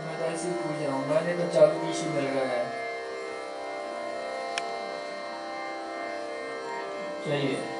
मैं तो ऐसे ही पूछ रहा हूँ मैंने तो चालू की सी मिल गया है चाहिए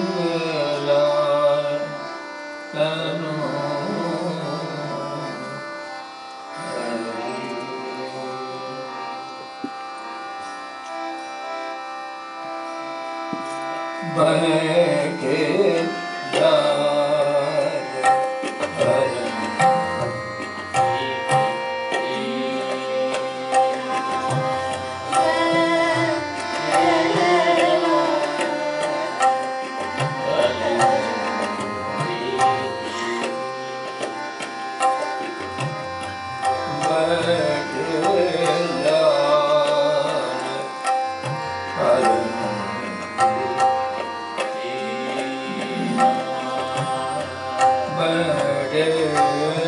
ਬਨ ਕੇ ਯਾਦ ਹਰਨ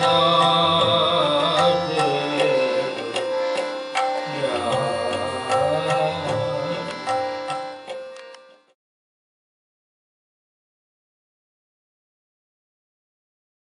Allah.